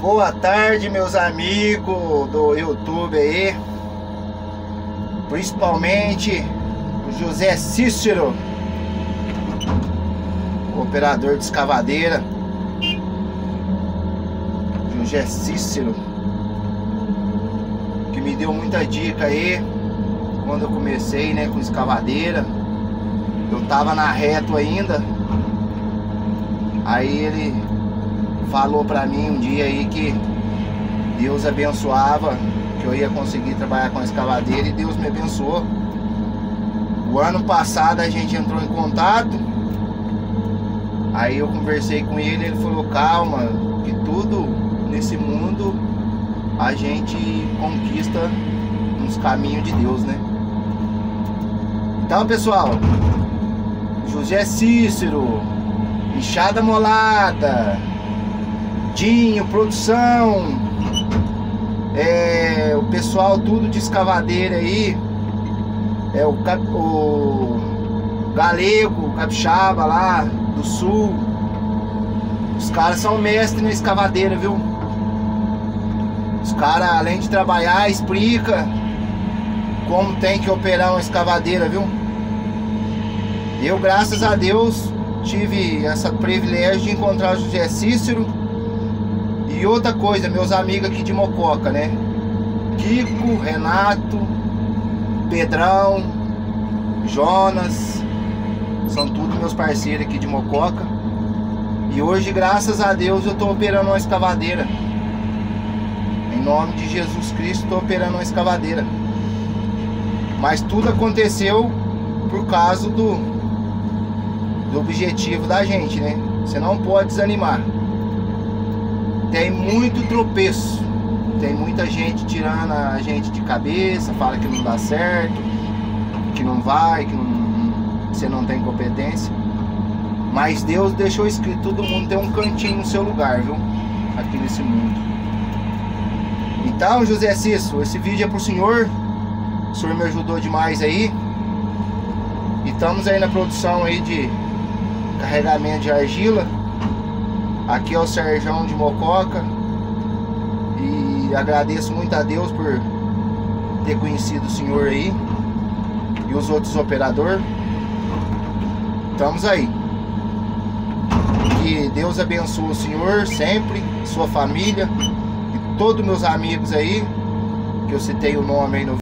Boa tarde, meus amigos do YouTube aí. Principalmente o José Cícero, operador de escavadeira. José Cícero, que me deu muita dica aí quando eu comecei, né, com escavadeira. Eu tava na reto ainda. Aí ele falou pra mim um dia aí que Deus abençoava, que eu ia conseguir trabalhar com a escavadeira e Deus me abençoou. O ano passado a gente entrou em contato, aí eu conversei com ele, ele falou, calma, que tudo nesse mundo a gente conquista nos caminhos de Deus, né? Então pessoal, José Cícero, Enxada Molada, Dinho, produção, é, o pessoal tudo de escavadeira aí, é o, o galego, capixaba lá do sul, os caras são mestres na escavadeira, viu? Os caras, além de trabalhar, explica como tem que operar uma escavadeira, viu? Eu, graças a Deus, tive essa privilégio de encontrar o José Cícero e outra coisa, meus amigos aqui de Mococa, né? Kiko, Renato, Pedrão, Jonas, são todos meus parceiros aqui de Mococa. E hoje, graças a Deus, eu estou operando uma escavadeira. Em nome de Jesus Cristo, estou operando uma escavadeira. Mas tudo aconteceu por causa do, do objetivo da gente, né? Você não pode desanimar tem muito tropeço. Tem muita gente tirando a gente de cabeça, fala que não dá certo, que não vai, que não, você não tem competência. Mas Deus deixou escrito, todo mundo tem um cantinho no seu lugar, viu? Aqui nesse mundo. Então, José Cício, esse vídeo é pro senhor. O senhor me ajudou demais aí. E estamos aí na produção aí de carregamento de argila. Aqui é o Serjão de Mococa e agradeço muito a Deus por ter conhecido o senhor aí e os outros operadores. Estamos aí. Que Deus abençoe o senhor sempre, sua família e todos meus amigos aí, que eu citei o nome aí no